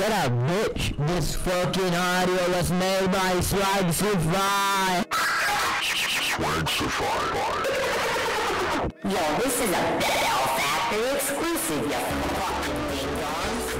Shut up, bitch. This fucking audio was made by Swag Safi. Swag Swagsify. Yo, this is a Bell Factory exclusive, you fucking ding-dongs.